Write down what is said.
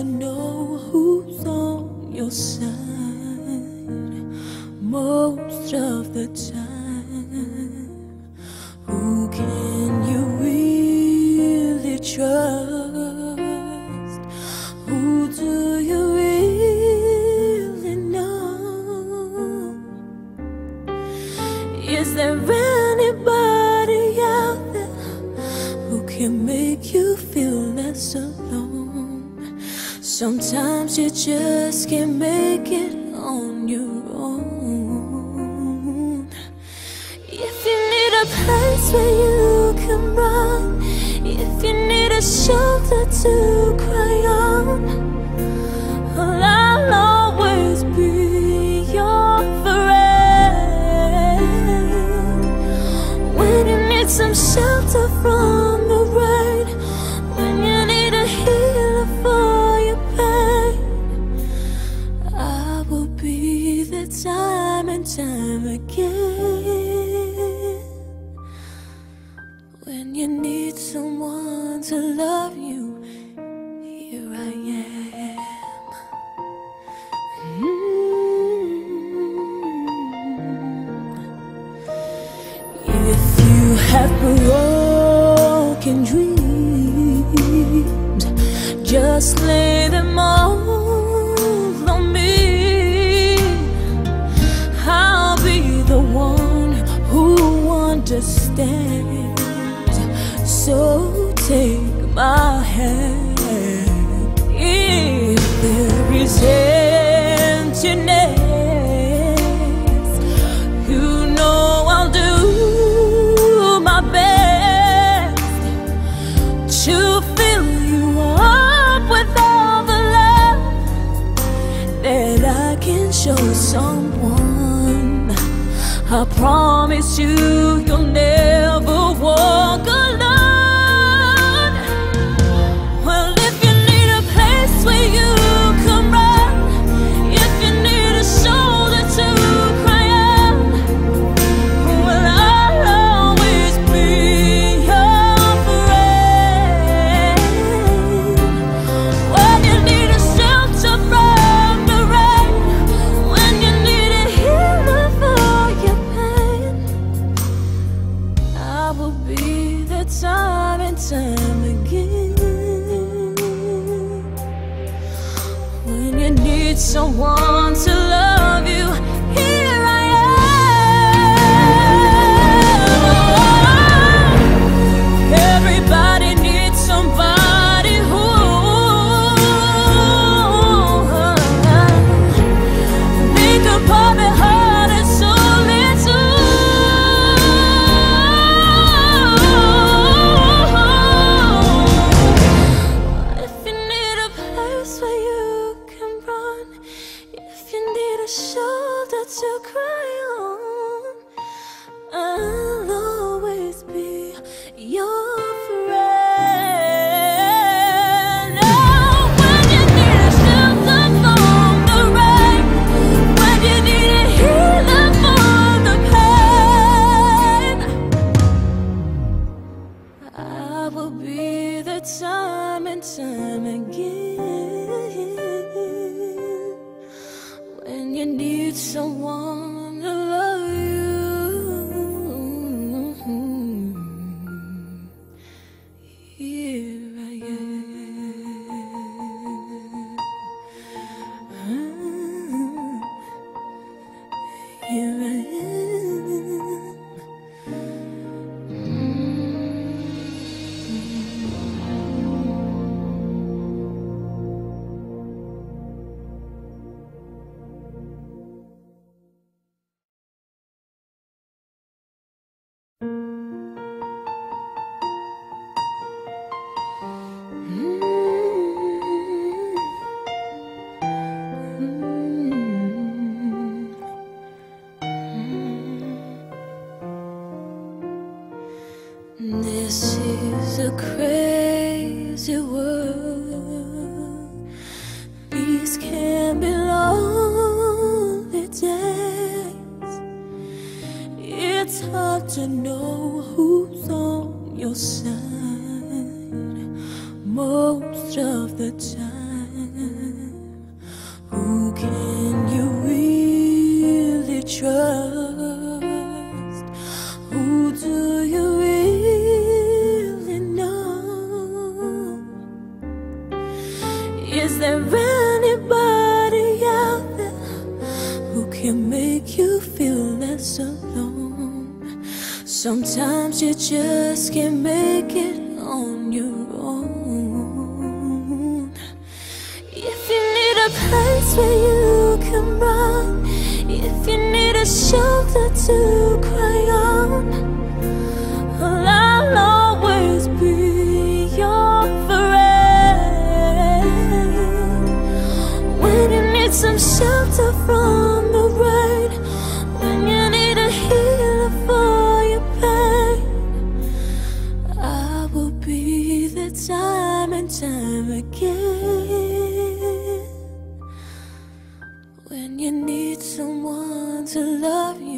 to know who's on your side most of the time. Who can you really trust? Who do you really know? Is there anybody out there who can make Sometimes you just can't make it on your own. If you need a place where you can run, if you need a shelter to cry on, When you need someone to love you, here I am. Mm. If you have broken dreams, just lay them all on me. I'll be the one who understands. Take my hand. If there is emptiness, you know I'll do my best to fill you up with all the love that I can show someone. I promise you, you'll never walk alone. Here I am. is a crazy world. These can be lonely days. It's hard to know who's on your side most of the time. Who can you really trust? Can make you feel less alone? Sometimes you just can't make it on your own. If you need a place where you can run, if you need a shoulder to cry on, time and time again. When you need someone to love you